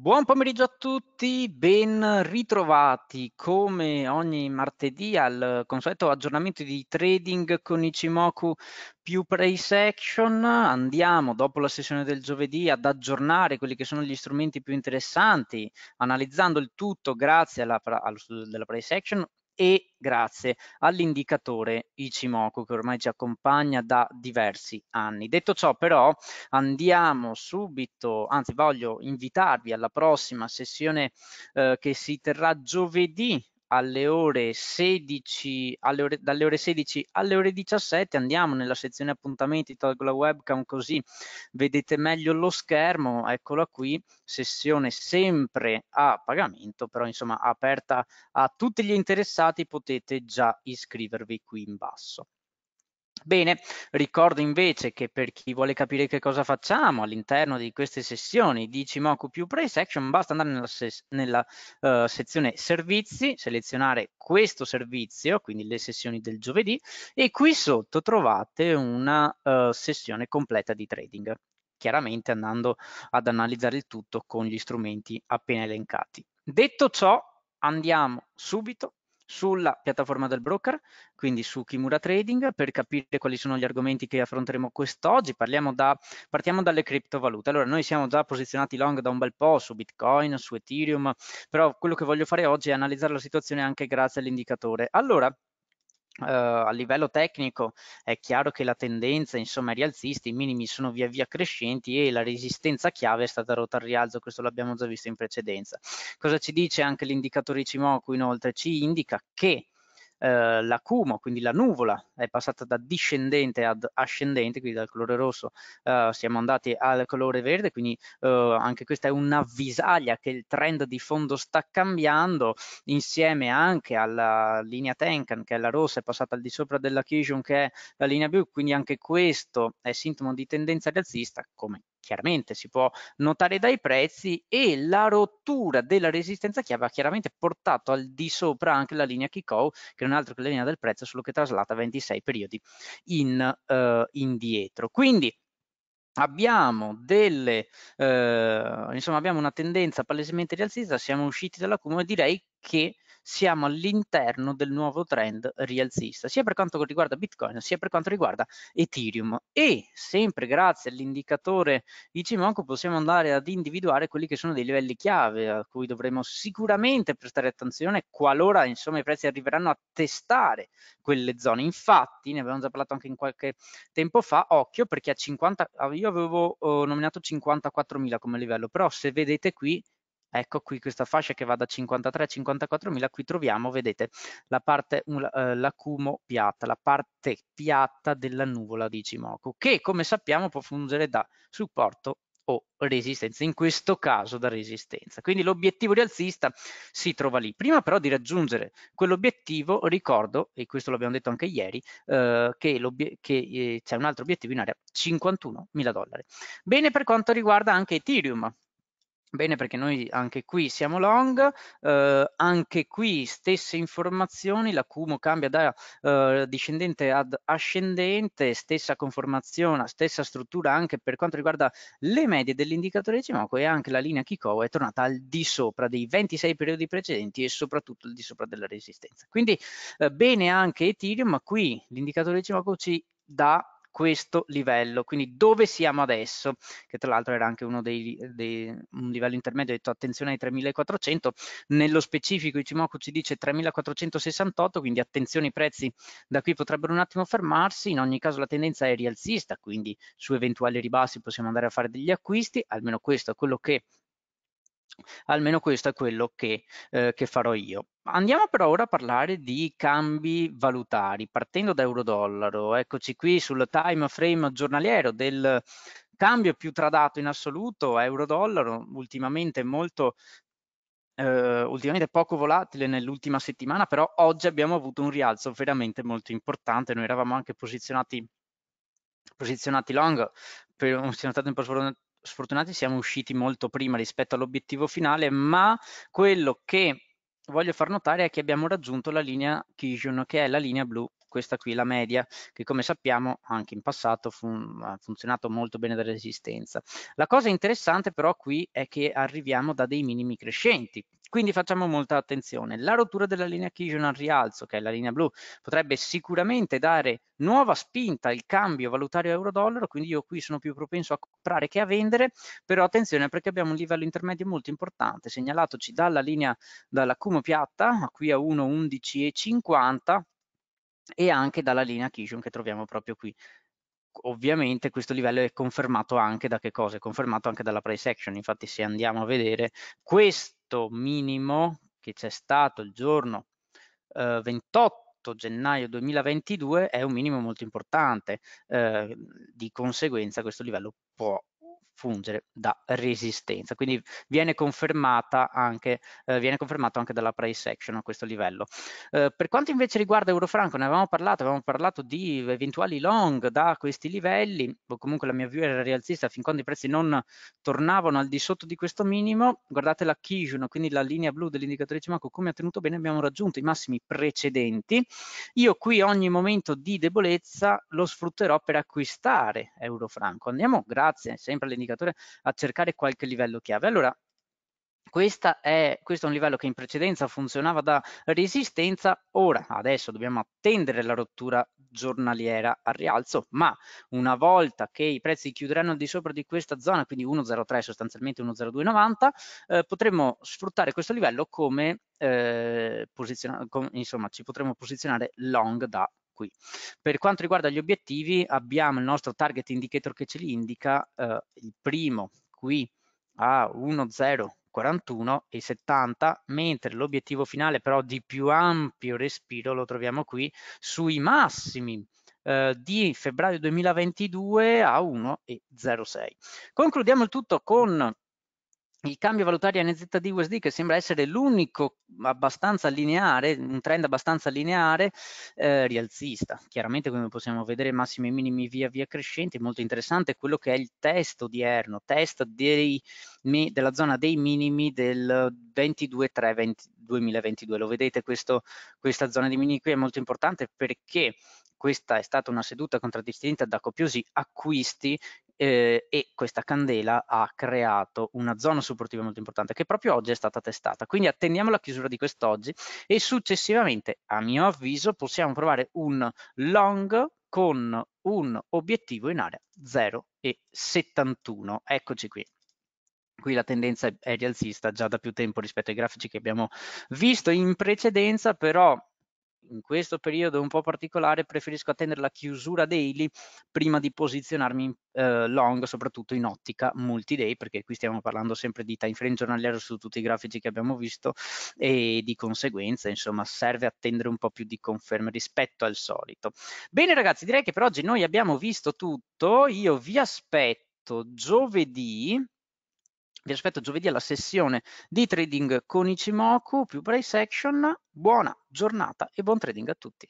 Buon pomeriggio a tutti, ben ritrovati come ogni martedì al consueto aggiornamento di trading con Ichimoku più price action. Andiamo dopo la sessione del giovedì ad aggiornare quelli che sono gli strumenti più interessanti, analizzando il tutto grazie alla, alla price action e grazie all'indicatore Ichimoku che ormai ci accompagna da diversi anni. Detto ciò però andiamo subito, anzi voglio invitarvi alla prossima sessione eh, che si terrà giovedì alle ore 16, alle ore, dalle ore 16 alle ore 17 andiamo nella sezione appuntamenti, tolgo la webcam così vedete meglio lo schermo, eccola qui, sessione sempre a pagamento, però insomma aperta a tutti gli interessati, potete già iscrivervi qui in basso. Bene, ricordo invece che per chi vuole capire che cosa facciamo all'interno di queste sessioni di Cimoku più Price Action, basta andare nella, nella uh, sezione servizi, selezionare questo servizio, quindi le sessioni del giovedì, e qui sotto trovate una uh, sessione completa di trading, chiaramente andando ad analizzare il tutto con gli strumenti appena elencati. Detto ciò, andiamo subito sulla piattaforma del broker, quindi su Kimura Trading, per capire quali sono gli argomenti che affronteremo quest'oggi. Da, partiamo dalle criptovalute. Allora, noi siamo già posizionati long da un bel po' su Bitcoin, su Ethereum, però quello che voglio fare oggi è analizzare la situazione anche grazie all'indicatore. Allora, Uh, a livello tecnico è chiaro che la tendenza insomma è rialzista, i minimi sono via via crescenti e la resistenza chiave è stata rotta al rialzo, questo l'abbiamo già visto in precedenza. Cosa ci dice anche l'indicatore Cimoku inoltre? Ci indica che eh, l'acumo, quindi la nuvola, è passata da discendente ad ascendente, quindi dal colore rosso eh, siamo andati al colore verde, quindi eh, anche questa è un'avvisaglia che il trend di fondo sta cambiando, insieme anche alla linea Tenkan, che è la rossa, è passata al di sopra della Kijun, che è la linea blu, quindi anche questo è sintomo di tendenza rialzista, come chiaramente si può notare dai prezzi e la rottura della resistenza chiave ha chiaramente portato al di sopra anche la linea Kiko che non è altro che la linea del prezzo solo che traslata 26 periodi in, uh, indietro. Quindi abbiamo delle eh, insomma abbiamo una tendenza palesemente rialzista siamo usciti dall'accumulo e direi che siamo all'interno del nuovo trend rialzista, sia per quanto riguarda Bitcoin, sia per quanto riguarda Ethereum. E sempre grazie all'indicatore Ichimoku possiamo andare ad individuare quelli che sono dei livelli chiave a cui dovremo sicuramente prestare attenzione qualora insomma i prezzi arriveranno a testare quelle zone. Infatti, ne avevamo già parlato anche in qualche tempo fa, occhio perché a 50, io avevo oh, nominato 54.000 come livello, però se vedete qui Ecco qui questa fascia che va da 53 a 54 mila, qui troviamo, vedete, la parte, uh, l'acumo piatta, la parte piatta della nuvola di Ichimoku, che come sappiamo può fungere da supporto o resistenza, in questo caso da resistenza. Quindi l'obiettivo rialzista si trova lì. Prima però di raggiungere quell'obiettivo, ricordo, e questo l'abbiamo detto anche ieri, eh, che, che eh, c'è un altro obiettivo in area 51 mila dollari. Bene per quanto riguarda anche Ethereum, Bene, perché noi anche qui siamo long, eh, anche qui stesse informazioni, l'acumo cambia da eh, discendente ad ascendente, stessa conformazione, stessa struttura anche per quanto riguarda le medie dell'indicatore di Cimoco e anche la linea Kiko è tornata al di sopra dei 26 periodi precedenti e soprattutto al di sopra della resistenza. Quindi eh, bene anche Ethereum, ma qui l'indicatore di Cimoco ci dà questo livello, quindi dove siamo adesso, che tra l'altro era anche uno dei, dei un livello intermedio, ho detto attenzione ai 3400, nello specifico Ichimoku ci dice 3468, quindi attenzione i prezzi da qui potrebbero un attimo fermarsi, in ogni caso la tendenza è rialzista, quindi su eventuali ribassi possiamo andare a fare degli acquisti, almeno questo è quello che Almeno questo è quello che, eh, che, farò io. Andiamo però ora a parlare di cambi valutari, partendo da euro-dollaro. Eccoci qui sul time frame giornaliero del cambio più tradato in assoluto, euro-dollaro, ultimamente molto Uh, ultimamente poco volatile nell'ultima settimana, però oggi abbiamo avuto un rialzo veramente molto importante. Noi eravamo anche posizionati, posizionati long, per, siamo stati un po' sfortunati siamo usciti molto prima rispetto all'obiettivo finale, ma quello che voglio far notare è che abbiamo raggiunto la linea Kijun, che è la linea blu questa qui la media, che come sappiamo anche in passato fun ha funzionato molto bene da resistenza. La cosa interessante però qui è che arriviamo da dei minimi crescenti, quindi facciamo molta attenzione. La rottura della linea Kijun al rialzo, che è la linea blu, potrebbe sicuramente dare nuova spinta al cambio valutario euro-dollaro, quindi io qui sono più propenso a comprare che a vendere, però attenzione perché abbiamo un livello intermedio molto importante, segnalatoci dalla linea, dall'accumulo piatta, qui a 1,11,50 e anche dalla linea Kijun che troviamo proprio qui ovviamente questo livello è confermato anche da che cosa? È confermato anche dalla price action, infatti se andiamo a vedere questo minimo che c'è stato il giorno eh, 28 gennaio 2022 è un minimo molto importante, eh, di conseguenza questo livello può fungere da resistenza. Quindi viene confermata anche, eh, viene confermato anche dalla price action a questo livello. Eh, per quanto invece riguarda Eurofranco, ne avevamo parlato, avevamo parlato di eventuali long da questi livelli, o comunque la mia view era rialzista fin quando i prezzi non tornavano al di sotto di questo minimo. Guardate la Kijun, quindi la linea blu dell'indicatore Cimaco, come ha tenuto bene, abbiamo raggiunto i massimi precedenti. Io qui ogni momento di debolezza lo sfrutterò per acquistare Eurofranco. Andiamo, grazie, sempre all'indicatore indicatore a cercare qualche livello chiave. Allora, è, questo è un livello che in precedenza funzionava da resistenza, ora adesso dobbiamo attendere la rottura giornaliera al rialzo, ma una volta che i prezzi chiuderanno di sopra di questa zona, quindi 1,03 sostanzialmente 1,0290, eh, potremo sfruttare questo livello come, eh, insomma ci potremo posizionare long da qui. Per quanto riguarda gli obiettivi abbiamo il nostro target indicator che ce li indica, eh, il primo qui a 1,041 e 70, mentre l'obiettivo finale però di più ampio respiro lo troviamo qui sui massimi eh, di febbraio 2022 a 1,06. Concludiamo il tutto con il cambio valutario NZD USD che sembra essere l'unico abbastanza lineare, un trend abbastanza lineare, eh, rialzista. Chiaramente come possiamo vedere massimi e minimi via via crescenti, molto interessante quello che è il test odierno, test dei, della zona dei minimi del 22-3 2022. Lo vedete questo, questa zona di minimi qui è molto importante perché questa è stata una seduta contraddistinta da copiosi acquisti eh, e questa candela ha creato una zona supportiva molto importante che proprio oggi è stata testata. Quindi attendiamo la chiusura di quest'oggi e successivamente, a mio avviso, possiamo provare un long con un obiettivo in area 0,71. Eccoci qui qui la tendenza è rialzista già da più tempo rispetto ai grafici che abbiamo visto in precedenza, però in questo periodo un po' particolare preferisco attendere la chiusura daily prima di posizionarmi eh, long, soprattutto in ottica multi-day, perché qui stiamo parlando sempre di time frame giornaliero su tutti i grafici che abbiamo visto e di conseguenza, insomma, serve attendere un po' più di conferme rispetto al solito. Bene ragazzi, direi che per oggi noi abbiamo visto tutto, io vi aspetto giovedì vi aspetto giovedì alla sessione di trading con Ichimoku più price action. Buona giornata e buon trading a tutti.